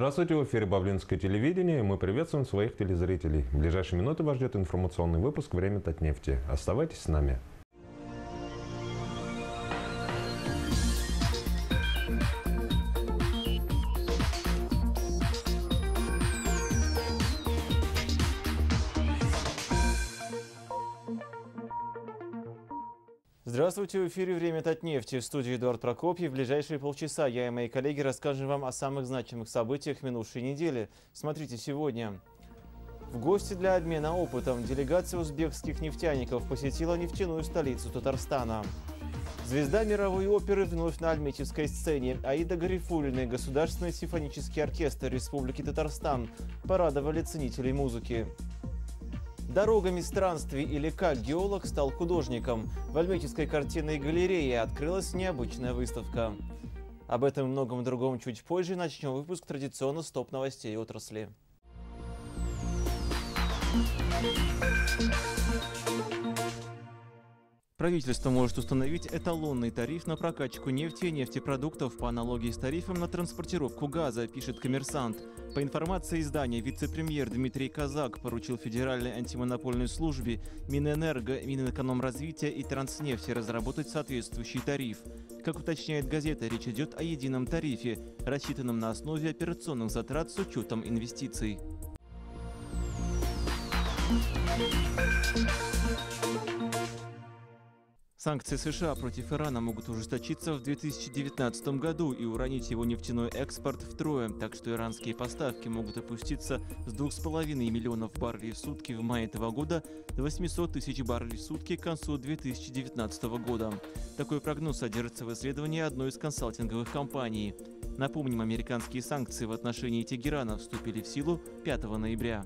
Здравствуйте, в эфире Бавлинское телевидение. Мы приветствуем своих телезрителей. В ближайшие минуты вас ждет информационный выпуск «Время Татнефти». Оставайтесь с нами. Здравствуйте, в эфире «Время Татнефти». В студии Эдуард Прокопьев. В ближайшие полчаса я и мои коллеги расскажем вам о самых значимых событиях минувшей недели. Смотрите сегодня. В гости для обмена опытом делегация узбекских нефтяников посетила нефтяную столицу Татарстана. Звезда мировой оперы вновь на альметьевской сцене. Аида Гарифулина и Государственный симфонический оркестр Республики Татарстан порадовали ценителей музыки. Дорогами странствий или как геолог стал художником. В Альметьевской картинной галерее открылась необычная выставка. Об этом и многом другом чуть позже начнем выпуск традиционно стоп новостей отрасли. Правительство может установить эталонный тариф на прокачку нефти и нефтепродуктов по аналогии с тарифом на транспортировку газа, пишет коммерсант. По информации издания, вице-премьер Дмитрий Казак поручил Федеральной антимонопольной службе Минэнерго, Минэкономразвития и Транснефти разработать соответствующий тариф. Как уточняет газета, речь идет о едином тарифе, рассчитанном на основе операционных затрат с учетом инвестиций. Санкции США против Ирана могут ужесточиться в 2019 году и уронить его нефтяной экспорт втрое, так что иранские поставки могут опуститься с 2,5 миллионов баррелей в сутки в мае этого года до 800 тысяч баррелей в сутки к концу 2019 года. Такой прогноз содержится в исследовании одной из консалтинговых компаний. Напомним, американские санкции в отношении Тегерана вступили в силу 5 ноября.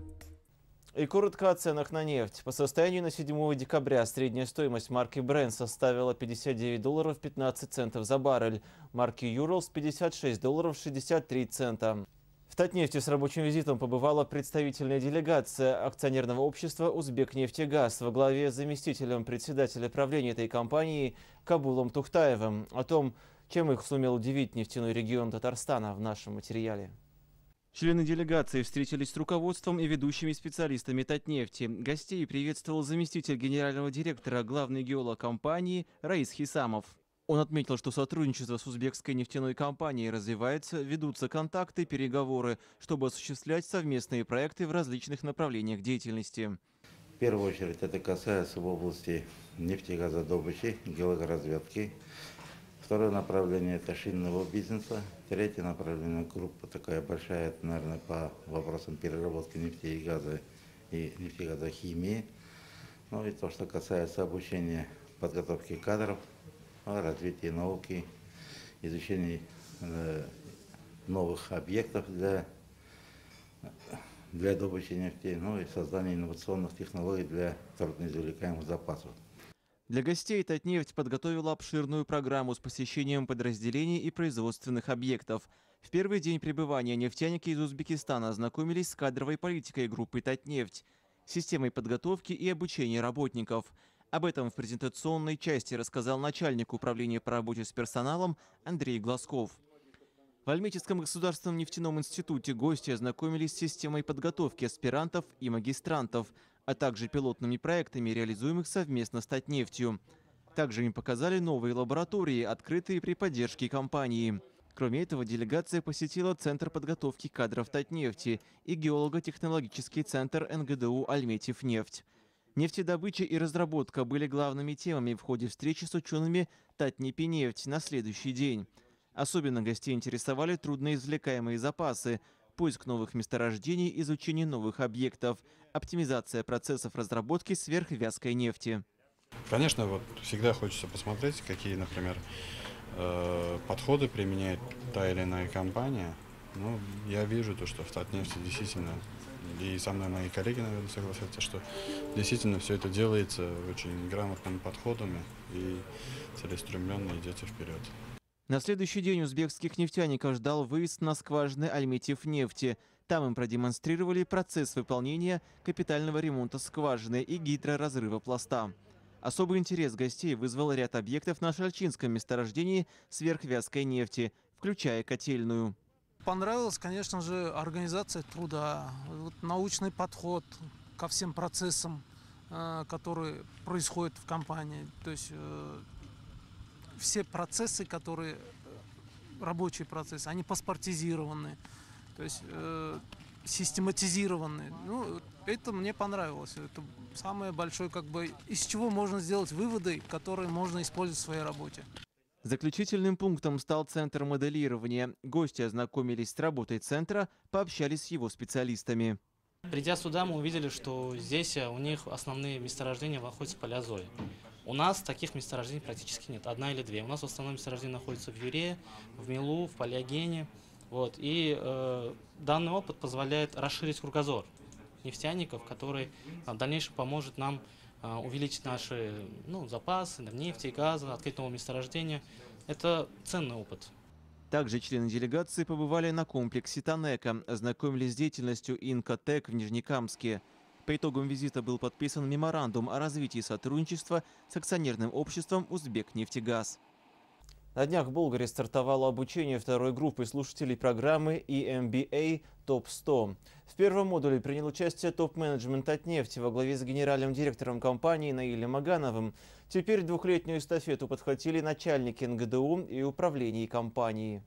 И коротко о ценах на нефть. По состоянию на 7 декабря средняя стоимость марки Brent составила 59 долларов 15 центов за баррель, марки Urals 56 долларов 63 цента. В Татнефти с рабочим визитом побывала представительная делегация акционерного общества «Узбекнефтегаз» во главе с заместителем председателя правления этой компании Кабулом Тухтаевым. О том, чем их сумел удивить нефтяной регион Татарстана в нашем материале. Члены делегации встретились с руководством и ведущими специалистами Татнефти. Гостей приветствовал заместитель генерального директора главной геолог компании Раис Хисамов. Он отметил, что сотрудничество с узбекской нефтяной компанией развивается, ведутся контакты, переговоры, чтобы осуществлять совместные проекты в различных направлениях деятельности. В первую очередь это касается в области нефтегазодобычи, геологоразведки, Второе направление – это шинного бизнеса. Третье направление – группа такая большая, это, наверное, по вопросам переработки нефти и газа и нефтегазохимии. Ну и то, что касается обучения, подготовки кадров, развития науки, изучения э, новых объектов для, для добычи нефти, ну и создания инновационных технологий для трудноизвлекаемых запасов. Для гостей Татнефть подготовила обширную программу с посещением подразделений и производственных объектов. В первый день пребывания нефтяники из Узбекистана ознакомились с кадровой политикой группы Татнефть, системой подготовки и обучения работников. Об этом в презентационной части рассказал начальник управления по работе с персоналом Андрей Глазков. В Альметьевском государственном нефтяном институте гости ознакомились с системой подготовки аспирантов и магистрантов – а также пилотными проектами, реализуемых совместно с Татнефтью. Также им показали новые лаборатории, открытые при поддержке компании. Кроме этого, делегация посетила Центр подготовки кадров Татнефти и геолого-технологический центр НГДУ «Альметьевнефть». Нефтедобыча и разработка были главными темами в ходе встречи с учеными Татнепи-нефть на следующий день. Особенно гостей интересовали трудноизвлекаемые запасы, поиск новых месторождений, изучение новых объектов, оптимизация процессов разработки сверхвязкой нефти. Конечно, вот всегда хочется посмотреть, какие, например, э, подходы применяет та или иная компания. Ну, я вижу то, что в Татнефти действительно, и со мной мои коллеги, наверное, согласятся, что действительно все это делается очень грамотными подходами и целеустремленно идете вперед. На следующий день узбекских нефтяников ждал выезд на скважины Альметьев нефти. Там им продемонстрировали процесс выполнения капитального ремонта скважины и гидроразрыва пласта. Особый интерес гостей вызвал ряд объектов на Шальчинском месторождении сверхвязкой нефти, включая котельную. понравилась, конечно же, организация труда, вот научный подход ко всем процессам, э, которые происходят в компании. То есть э, все процессы, которые э, рабочие процессы, они паспортизированы, то есть э, систематизированы. Ну, это мне понравилось. Это самое большое, как бы, из чего можно сделать выводы, которые можно использовать в своей работе. Заключительным пунктом стал центр моделирования. Гости ознакомились с работой центра, пообщались с его специалистами. Придя сюда, мы увидели, что здесь у них основные месторождения находятся в палеозое. У нас таких месторождений практически нет, одна или две. У нас в основном месторождения находятся в Юре, в Милу, в Палеогене. Вот. И э, данный опыт позволяет расширить кругозор нефтяников, который в дальнейшем поможет нам а, увеличить наши ну, запасы нефти и газа, открыть новые месторождения. Это ценный опыт. Также члены делегации побывали на комплексе Танека, ознакомились с деятельностью Инкотек в Нижнекамске. По итогам визита был подписан меморандум о развитии сотрудничества с акционерным обществом «Узбекнефтегаз». На днях в Болгарии стартовало обучение второй группы слушателей программы EMBA ТОП-100. В первом модуле принял участие топ-менеджмент от нефти во главе с генеральным директором компании Наилем Магановым. Теперь двухлетнюю эстафету подхватили начальники НГДУ и управлений компании.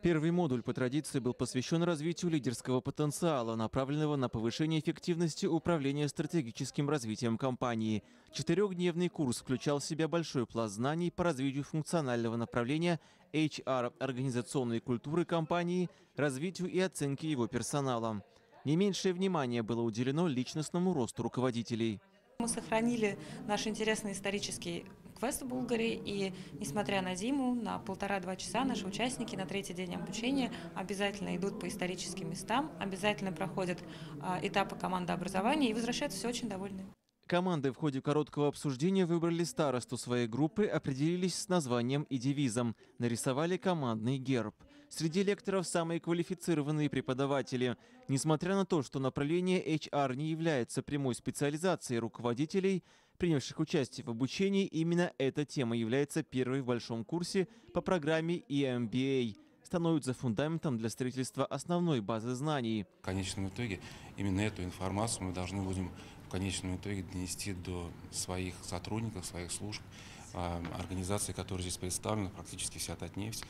Первый модуль по традиции был посвящен развитию лидерского потенциала, направленного на повышение эффективности управления стратегическим развитием компании. Четырехдневный курс включал в себя большой пласт знаний по развитию функционального направления HR, организационной культуры компании, развитию и оценке его персонала. Не меньшее внимание было уделено личностному росту руководителей. Мы сохранили наш интересный исторический квест в Булгарии, и несмотря на зиму, на полтора-два часа наши участники на третий день обучения обязательно идут по историческим местам, обязательно проходят а, этапы командообразования и возвращаются все очень довольны. Команды в ходе короткого обсуждения выбрали старосту своей группы, определились с названием и девизом, нарисовали командный герб. Среди лекторов самые квалифицированные преподаватели. Несмотря на то, что направление HR не является прямой специализацией руководителей, принявших участие в обучении, именно эта тема является первой в большом курсе по программе EMBA становится фундаментом для строительства основной базы знаний. В конечном итоге именно эту информацию мы должны будем в конечном итоге донести до своих сотрудников, своих служб, а, организаций, которые здесь представлены, практически вся Татнефть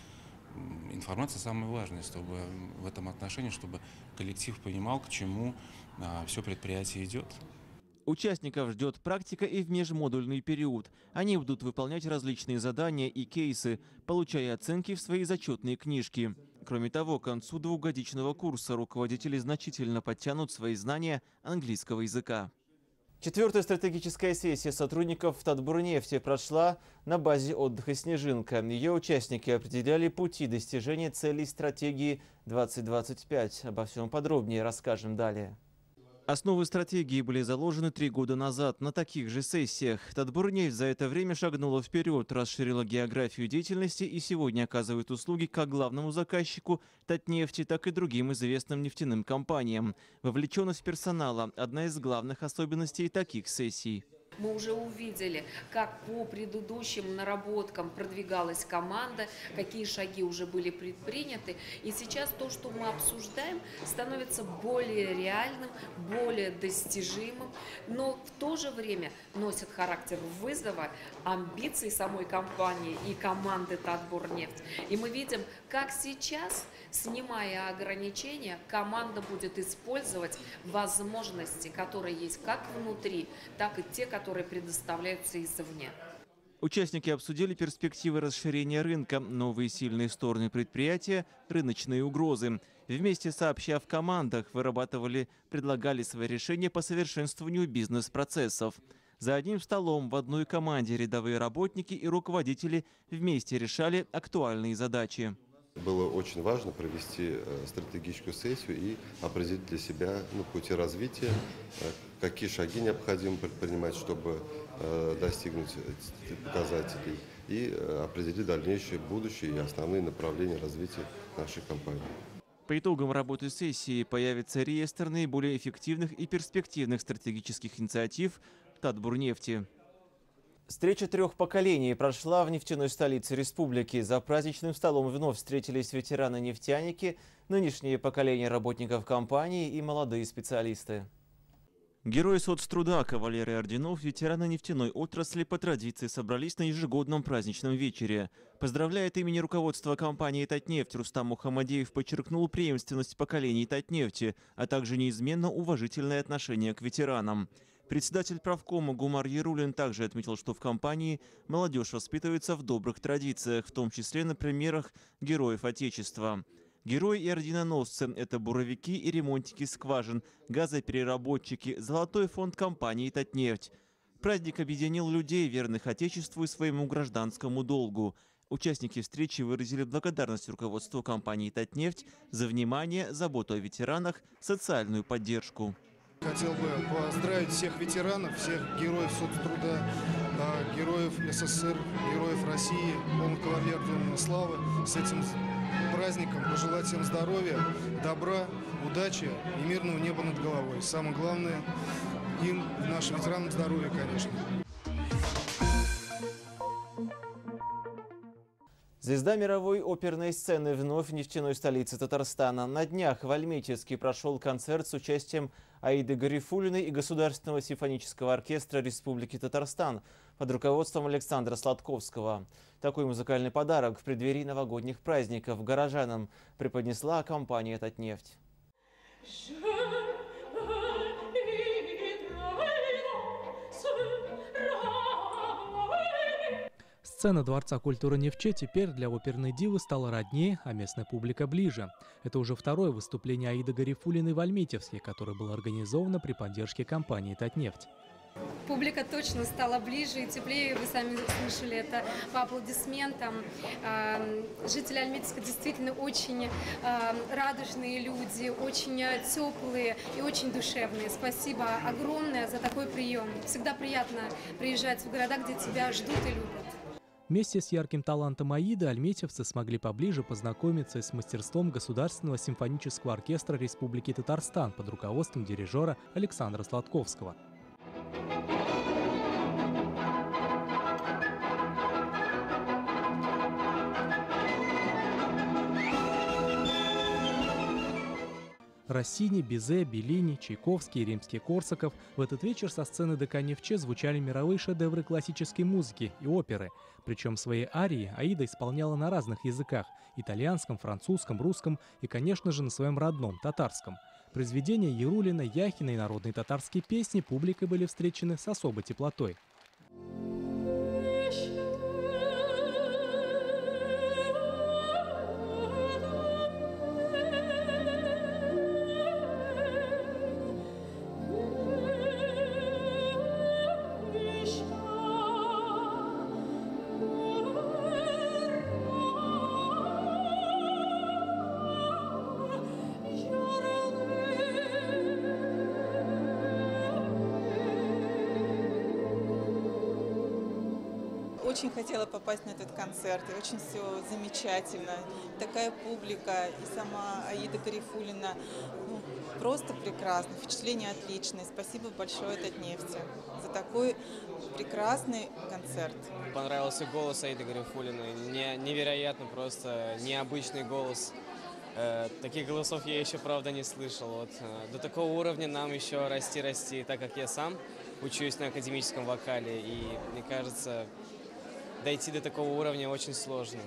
информация самая важная, чтобы в этом отношении, чтобы коллектив понимал, к чему а, все предприятие идет. Участников ждет практика и в межмодульный период. Они будут выполнять различные задания и кейсы, получая оценки в свои зачетные книжки. Кроме того, к концу двухгодичного курса руководители значительно подтянут свои знания английского языка. Четвертая стратегическая сессия сотрудников Татбурнефти прошла на базе отдыха «Снежинка». Ее участники определяли пути достижения целей стратегии 2025. Обо всем подробнее расскажем далее. Основы стратегии были заложены три года назад на таких же сессиях. Татбурнефть за это время шагнула вперед, расширила географию деятельности и сегодня оказывает услуги как главному заказчику Татнефти, так и другим известным нефтяным компаниям. Вовлеченность персонала – одна из главных особенностей таких сессий. Мы уже увидели, как по предыдущим наработкам продвигалась команда, какие шаги уже были предприняты. И сейчас то, что мы обсуждаем, становится более реальным, более достижимым, но в то же время носит характер вызова, амбиций самой компании и команды Татборнефть. И мы видим, как сейчас, снимая ограничения, команда будет использовать возможности, которые есть как внутри, так и те, которые которые предоставляются извне. Участники обсудили перспективы расширения рынка, новые сильные стороны предприятия, рыночные угрозы. Вместе сообща в командах вырабатывали, предлагали свои решения по совершенствованию бизнес-процессов. За одним столом в одной команде рядовые работники и руководители вместе решали актуальные задачи. Было очень важно провести э, стратегическую сессию и определить для себя ну, пути развития, э, какие шаги необходимо предпринимать, чтобы э, достигнуть показателей и определить дальнейшее будущее и основные направления развития нашей компании. По итогам работы сессии появится реестр наиболее эффективных и перспективных стратегических инициатив Татбурнефти. Встреча трех поколений прошла в нефтяной столице республики. За праздничным столом вновь встретились ветераны-нефтяники, нынешние поколения работников компании и молодые специалисты. Герои соцтруда, кавалеры орденов, ветераны нефтяной отрасли по традиции собрались на ежегодном праздничном вечере. Поздравляя от имени руководства компании «Татнефть», Рустам Мухаммадеев подчеркнул преемственность поколений «Татнефти», а также неизменно уважительное отношение к ветеранам. Председатель правкома Гумар Ярулин также отметил, что в компании молодежь воспитывается в добрых традициях, в том числе на примерах героев Отечества. Герои и орденоносцы – это буровики и ремонтики скважин, газопереработчики, золотой фонд компании «Татнефть». Праздник объединил людей, верных Отечеству и своему гражданскому долгу. Участники встречи выразили благодарность руководству компании «Татнефть» за внимание, заботу о ветеранах, социальную поддержку. Хотел бы поздравить всех ветеранов, всех героев соцтруда, а, героев СССР, героев России, полных кавалер славы с этим праздником, пожелать всем здоровья, добра, удачи и мирного неба над головой. Самое главное, им, нашим ветеранам здоровья, конечно. Звезда мировой оперной сцены вновь в нефтяной столице Татарстана. На днях в Альметьевске прошел концерт с участием Аиды Гарифулиной и Государственного симфонического оркестра Республики Татарстан под руководством Александра Сладковского. Такой музыкальный подарок в преддверии новогодних праздников горожанам преподнесла компания «Татнефть». Сцена Дворца культуры Невче теперь для оперной дивы стала роднее, а местная публика ближе. Это уже второе выступление Аиды Гарифулиной в Альметьевске, которое было организовано при поддержке компании «Татнефть». Публика точно стала ближе и теплее, вы сами слышали это по аплодисментам. Жители Альметьевска действительно очень радужные люди, очень теплые и очень душевные. Спасибо огромное за такой прием. Всегда приятно приезжать в города, где тебя ждут и любят. Вместе с ярким талантом Аиды альметьевцы смогли поближе познакомиться с мастерством Государственного симфонического оркестра Республики Татарстан под руководством дирижера Александра Сладковского. Россини, Бизе, Беллини, Чайковский, Римский-Корсаков. В этот вечер со сцены ДК Невче звучали мировые шедевры классической музыки и оперы. Причем свои арии Аида исполняла на разных языках – итальянском, французском, русском и, конечно же, на своем родном – татарском. Произведения Ярулина, Яхина и народные татарские песни публикой были встречены с особой теплотой. На этот концерт, и очень все замечательно. Такая публика, и сама Аида Гарифулина. Ну, просто прекрасно, впечатление отличное. Спасибо большое Татнефти за такой прекрасный концерт. Понравился голос Аиды Гарифулиной. Не, невероятно, просто необычный голос. Э, таких голосов я еще, правда, не слышал. Вот, э, до такого уровня нам еще расти-расти, так как я сам учусь на академическом вокале, и мне кажется, дойти до такого уровня очень сложно.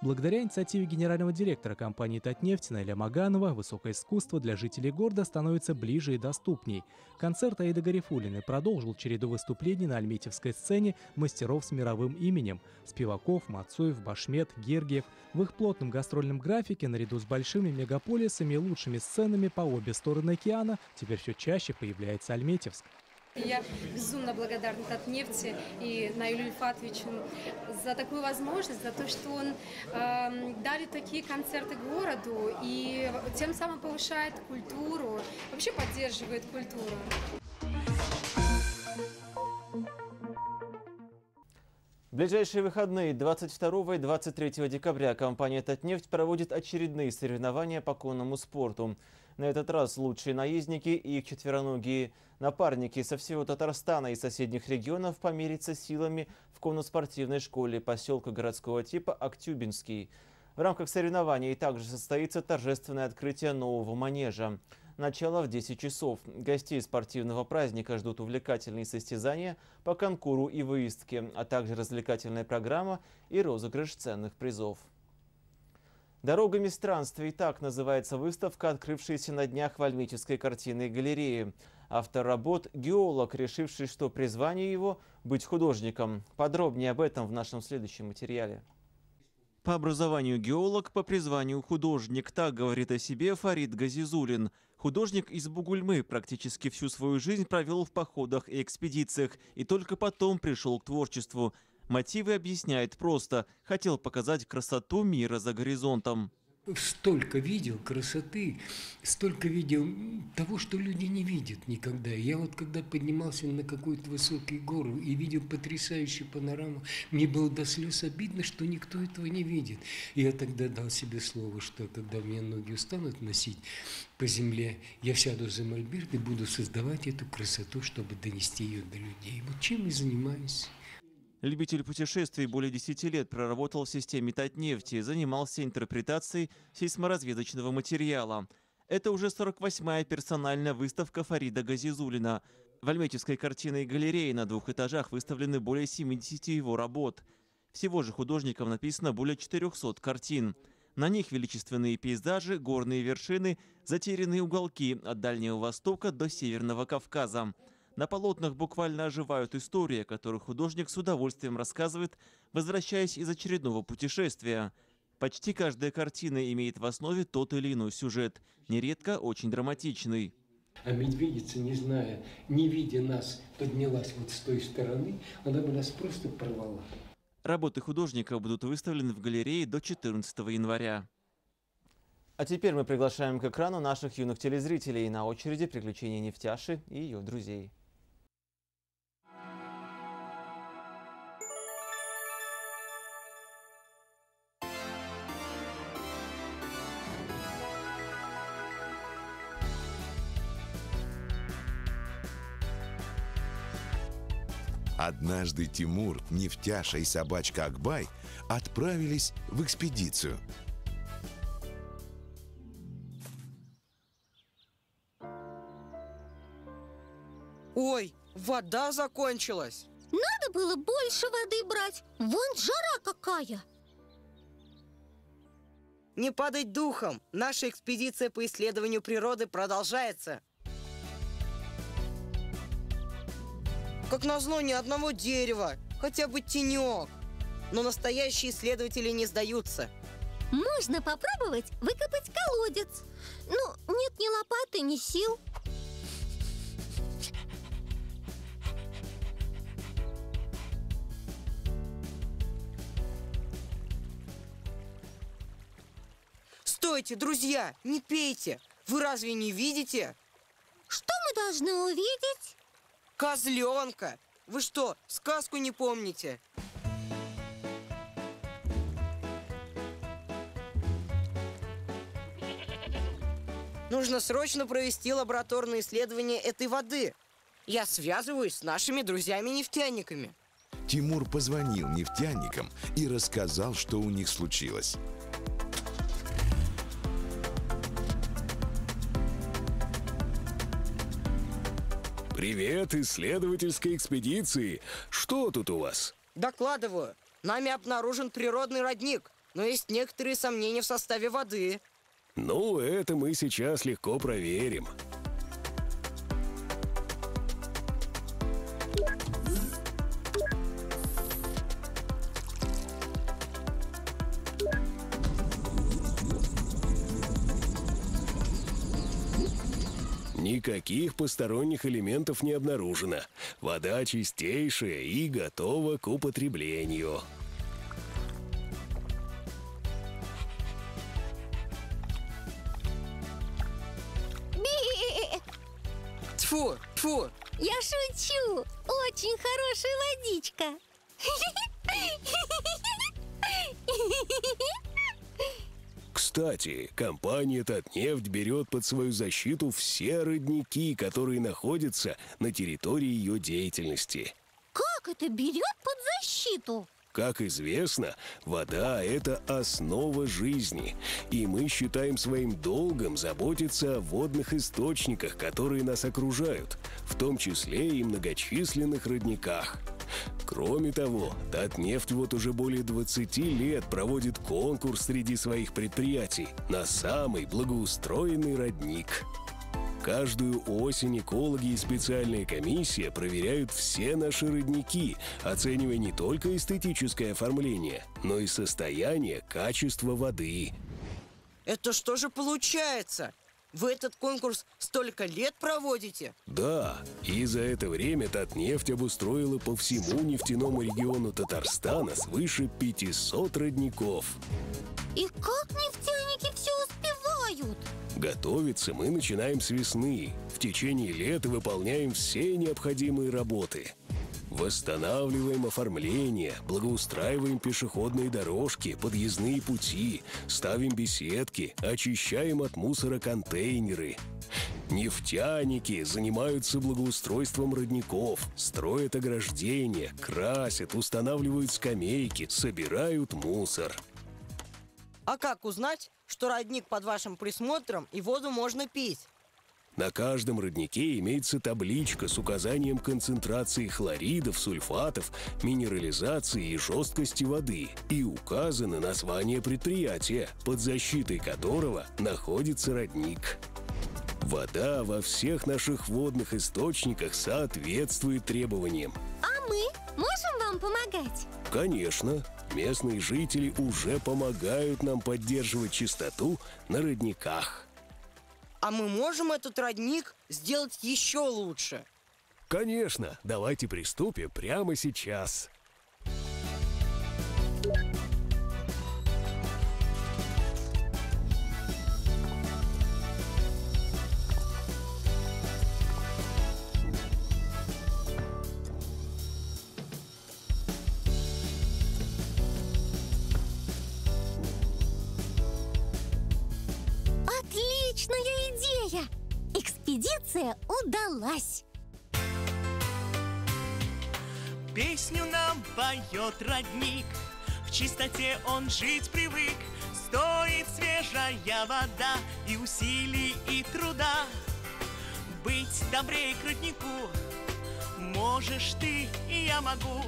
Благодаря инициативе генерального директора компании «Татнефть» Наиля Маганова высокое искусство для жителей города становится ближе и доступней. Концерт Аида Гарифулиной продолжил череду выступлений на альметьевской сцене мастеров с мировым именем – Спиваков, Мацуев, Башмет, Гергиев. В их плотном гастрольном графике, наряду с большими мегаполисами и лучшими сценами по обе стороны океана, теперь все чаще появляется Альметьевск. Я безумно благодарна Татнефти и Наилю Ильфатовичу за такую возможность, за то, что он э, дарит такие концерты городу и тем самым повышает культуру, вообще поддерживает культуру. Ближайшие выходные 22 и 23 декабря компания «Татнефть» проводит очередные соревнования по конному спорту. На этот раз лучшие наездники и их четвероногие напарники со всего Татарстана и соседних регионов померятся силами в конно-спортивной школе поселка городского типа Актюбинский. В рамках соревнований также состоится торжественное открытие нового манежа. Начало в 10 часов. Гостей спортивного праздника ждут увлекательные состязания по конкуру и выездке, а также развлекательная программа и розыгрыш ценных призов. «Дорогами странствий» – так называется выставка, открывшаяся на днях в Альмической картинной галерее. Автор работ – геолог, решивший, что призвание его – быть художником. Подробнее об этом в нашем следующем материале. По образованию геолог, по призванию художник. Так говорит о себе Фарид Газизулин. Художник из Бугульмы практически всю свою жизнь провел в походах и экспедициях и только потом пришел к творчеству. Мотивы объясняет просто. Хотел показать красоту мира за горизонтом столько видел красоты, столько видел того, что люди не видят никогда. Я вот когда поднимался на какую-то высокую гору и видел потрясающую панораму, мне было до слез обидно, что никто этого не видит. И я тогда дал себе слово, что когда мне ноги устанут носить по земле, я сяду за мольберт и буду создавать эту красоту, чтобы донести ее до людей. Вот чем и занимаюсь. Любитель путешествий более 10 лет проработал в системе Татнефти, занимался интерпретацией сейсморазведочного материала. Это уже 48-я персональная выставка Фарида Газизулина. В Альметьевской картинной галерее на двух этажах выставлены более 70 его работ. Всего же художником написано более 400 картин. На них величественные пейзажи, горные вершины, затерянные уголки от Дальнего Востока до Северного Кавказа. На полотнах буквально оживают истории, о которых художник с удовольствием рассказывает, возвращаясь из очередного путешествия. Почти каждая картина имеет в основе тот или иной сюжет, нередко очень драматичный. А медведица, не зная, не видя нас, поднялась вот с той стороны, она бы нас просто порвала. Работы художника будут выставлены в галерее до 14 января. А теперь мы приглашаем к экрану наших юных телезрителей. На очереди приключения нефтяши и ее друзей. Однажды Тимур, Нефтяша и собачка Акбай отправились в экспедицию. Ой, вода закончилась. Надо было больше воды брать. Вон жара какая. Не падать духом. Наша экспедиция по исследованию природы продолжается. Как назло, ни одного дерева, хотя бы тенек. Но настоящие исследователи не сдаются. Можно попробовать выкопать колодец. Ну, нет ни лопаты, ни сил. Стойте, друзья, не пейте. Вы разве не видите? Что мы должны увидеть? Козленка! Вы что, сказку не помните? Нужно срочно провести лабораторное исследование этой воды. Я связываюсь с нашими друзьями-нефтяниками. Тимур позвонил нефтяникам и рассказал, что у них случилось. Привет исследовательской экспедиции. Что тут у вас? Докладываю. Нами обнаружен природный родник, но есть некоторые сомнения в составе воды. Ну, это мы сейчас легко проверим. Никаких посторонних элементов не обнаружено. Вода чистейшая и готова к употреблению. Тьфу, тьфу. Я шучу. Очень хорошая водичка. Кстати, компания «Татнефть» берет под свою защиту все родники, которые находятся на территории ее деятельности. Как это берет под защиту? Как известно, вода – это основа жизни, и мы считаем своим долгом заботиться о водных источниках, которые нас окружают, в том числе и многочисленных родниках. Кроме того, Татнефть вот уже более 20 лет проводит конкурс среди своих предприятий на самый благоустроенный родник. Каждую осень экологи и специальная комиссия проверяют все наши родники, оценивая не только эстетическое оформление, но и состояние, качество воды. Это что же получается? Вы этот конкурс столько лет проводите? Да, и за это время Татнефть обустроила по всему нефтяному региону Татарстана свыше 500 родников. И как нефтяники все успевают? Готовиться мы начинаем с весны. В течение лета выполняем все необходимые работы. Восстанавливаем оформление, благоустраиваем пешеходные дорожки, подъездные пути, ставим беседки, очищаем от мусора контейнеры. Нефтяники занимаются благоустройством родников, строят ограждения, красят, устанавливают скамейки, собирают мусор. А как узнать, что родник под вашим присмотром и воду можно пить? На каждом роднике имеется табличка с указанием концентрации хлоридов, сульфатов, минерализации и жесткости воды и указано название предприятия, под защитой которого находится родник. Вода во всех наших водных источниках соответствует требованиям. А мы можем вам помогать? Конечно, местные жители уже помогают нам поддерживать чистоту на родниках. А мы можем этот родник сделать еще лучше? Конечно, давайте приступим прямо сейчас. Отличная идея! Экспедиция удалась! Песню нам поет родник, в чистоте он жить привык. Стоит свежая вода и усилий и труда. Быть добрее к роднику можешь ты и я могу.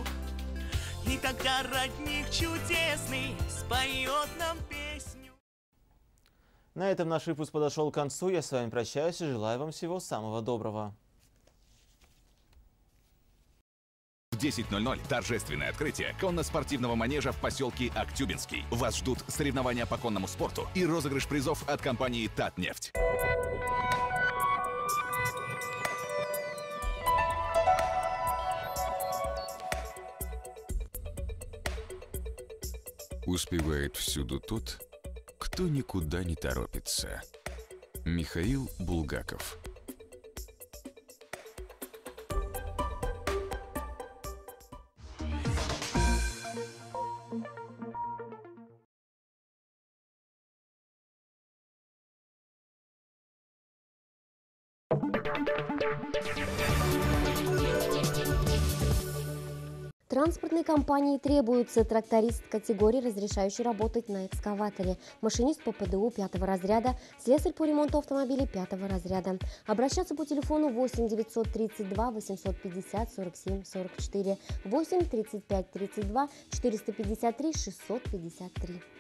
И тогда родник чудесный споет нам песню. На этом наш выпуск подошел к концу. Я с вами прощаюсь и желаю вам всего самого доброго. В 10.00 торжественное открытие конно-спортивного манежа в поселке Актюбинский. Вас ждут соревнования по конному спорту и розыгрыш призов от компании «Татнефть». Успевает всюду тот, кто никуда не торопится. Михаил Булгаков компании требуется тракторист категории, разрешающий работать на экскаваторе, машинист по ПДУ пятого разряда, слесарь по ремонту автомобилей пятого разряда. Обращаться по телефону 8 932 850 47 44 8 35 32 453 653.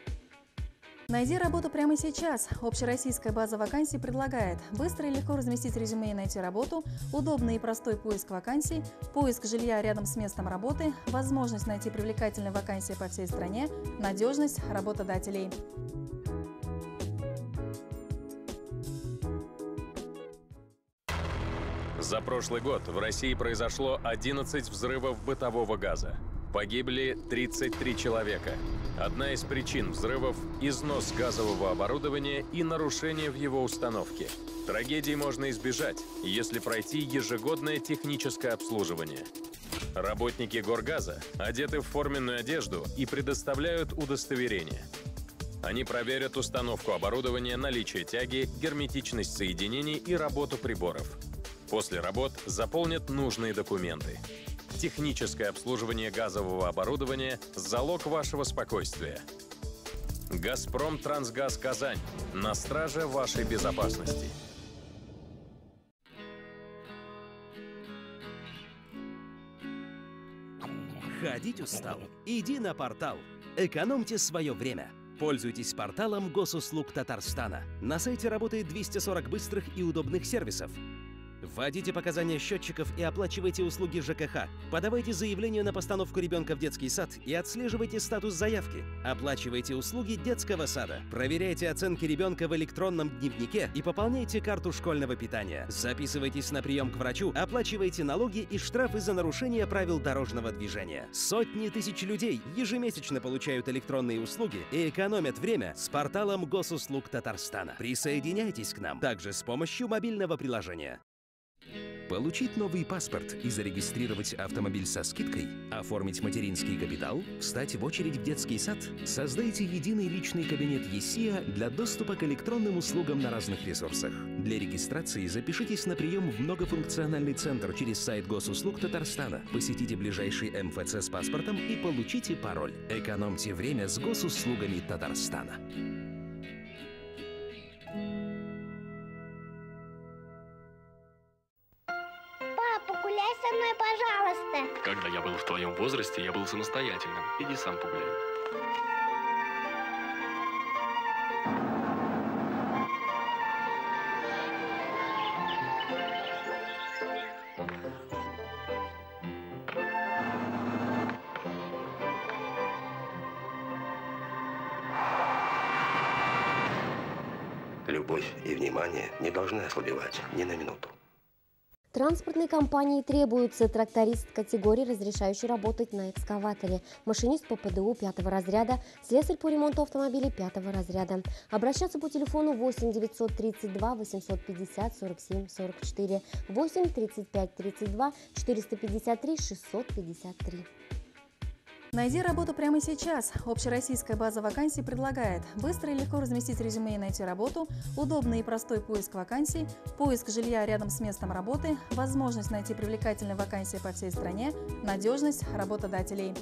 Найди работу прямо сейчас. Общероссийская база вакансий предлагает быстро и легко разместить резюме и найти работу, удобный и простой поиск вакансий, поиск жилья рядом с местом работы, возможность найти привлекательные вакансии по всей стране, надежность работодателей. За прошлый год в России произошло 11 взрывов бытового газа. Погибли 33 человека. Одна из причин взрывов – износ газового оборудования и нарушение в его установке. Трагедии можно избежать, если пройти ежегодное техническое обслуживание. Работники Горгаза одеты в форменную одежду и предоставляют удостоверение. Они проверят установку оборудования, наличие тяги, герметичность соединений и работу приборов. После работ заполнят нужные документы. Техническое обслуживание газового оборудования – залог вашего спокойствия. «Газпром Трансгаз Казань» на страже вашей безопасности. Ходить устал? Иди на портал. Экономьте свое время. Пользуйтесь порталом госуслуг Татарстана. На сайте работает 240 быстрых и удобных сервисов. Вводите показания счетчиков и оплачивайте услуги ЖКХ. Подавайте заявление на постановку ребенка в детский сад и отслеживайте статус заявки. Оплачивайте услуги детского сада. Проверяйте оценки ребенка в электронном дневнике и пополняйте карту школьного питания. Записывайтесь на прием к врачу, оплачивайте налоги и штрафы за нарушение правил дорожного движения. Сотни тысяч людей ежемесячно получают электронные услуги и экономят время с порталом госуслуг Татарстана. Присоединяйтесь к нам также с помощью мобильного приложения. Получить новый паспорт и зарегистрировать автомобиль со скидкой, оформить материнский капитал, встать в очередь в детский сад, создайте единый личный кабинет ЕСИА для доступа к электронным услугам на разных ресурсах. Для регистрации запишитесь на прием в многофункциональный центр через сайт госуслуг Татарстана, посетите ближайший МФЦ с паспортом и получите пароль. Экономьте время с госуслугами Татарстана. Твоем возрасте, я был самостоятельным. Иди сам погуляй. Любовь и внимание не должны ослабевать ни на минуту. Транспортной компании требуется тракторист категории, разрешающий работать на экскаваторе, машинист по ПДУ пятого разряда, слесарь по ремонту автомобилей пятого разряда. Обращаться по телефону 8 932 850 47 44 8 35 32 453 653. Найди работу прямо сейчас. Общероссийская база вакансий предлагает быстро и легко разместить резюме и найти работу, удобный и простой поиск вакансий, поиск жилья рядом с местом работы, возможность найти привлекательные вакансии по всей стране, надежность работодателей.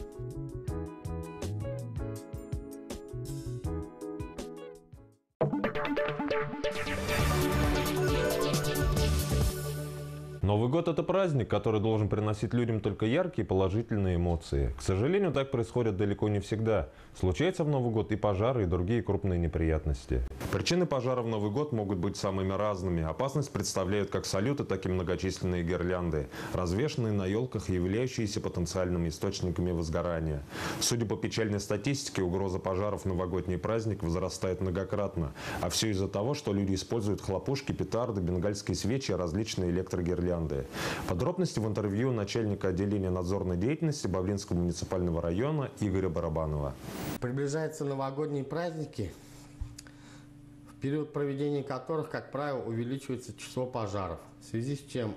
Новый год – это праздник, который должен приносить людям только яркие положительные эмоции. К сожалению, так происходит далеко не всегда. Случается в Новый год и пожары, и другие крупные неприятности. Причины пожара в Новый год могут быть самыми разными. Опасность представляют как салюты, так и многочисленные гирлянды, развешенные на елках и являющиеся потенциальными источниками возгорания. Судя по печальной статистике, угроза пожаров в новогодний праздник возрастает многократно. А все из-за того, что люди используют хлопушки, петарды, бенгальские свечи и различные электрогирлянды. Подробности в интервью начальника отделения надзорной деятельности Бавлинского муниципального района Игоря Барабанова. Приближаются новогодние праздники, в период проведения которых, как правило, увеличивается число пожаров. В связи с чем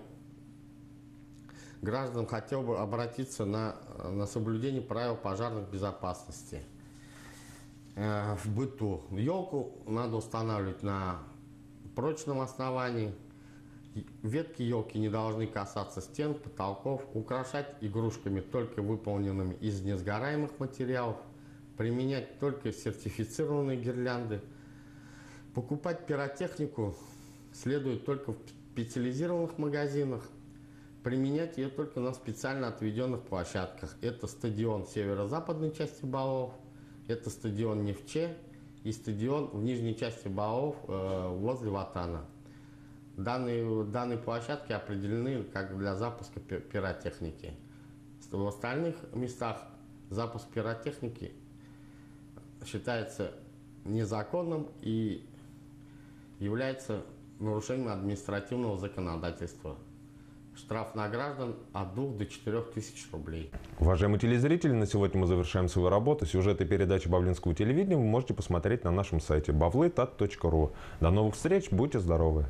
гражданам хотел бы обратиться на, на соблюдение правил пожарной безопасности. Э, в быту елку надо устанавливать на прочном основании. Ветки елки не должны касаться стен, потолков, украшать игрушками только выполненными из несгораемых материалов, применять только сертифицированные гирлянды. Покупать пиротехнику следует только в специализированных магазинах, применять ее только на специально отведенных площадках. Это стадион северо-западной части Балов, это стадион Невче и стадион в нижней части Балов э, возле Ватана. Данные, данные площадки определены как для запуска пиротехники. В остальных местах запуск пиротехники считается незаконным и является нарушением административного законодательства. Штраф на граждан от 2 до 4 тысяч рублей. Уважаемые телезрители, на сегодня мы завершаем свою работу. Сюжеты передачи Бавлинского телевидения вы можете посмотреть на нашем сайте bavletat.ru. До новых встреч, будьте здоровы!